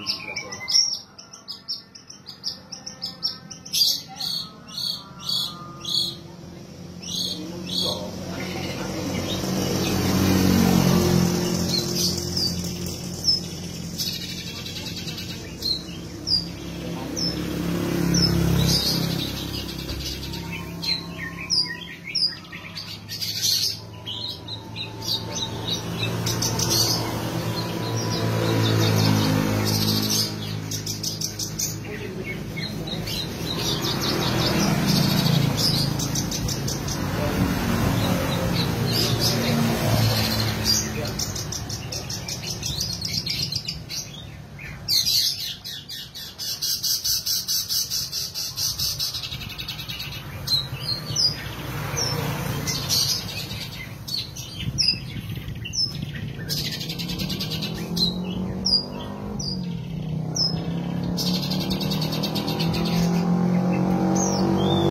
Mm-hmm.